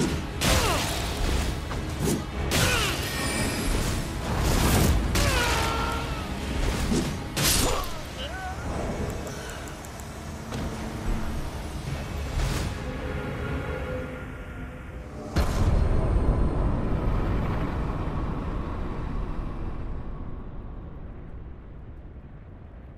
you